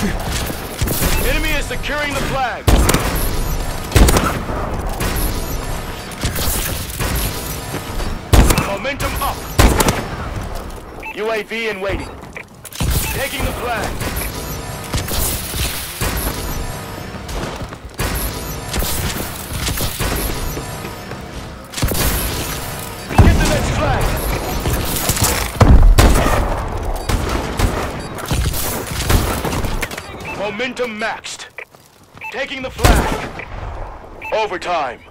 Enemy is securing the flag. Momentum up. UAV in waiting. Taking the flag. Momentum maxed. Taking the flag. Overtime.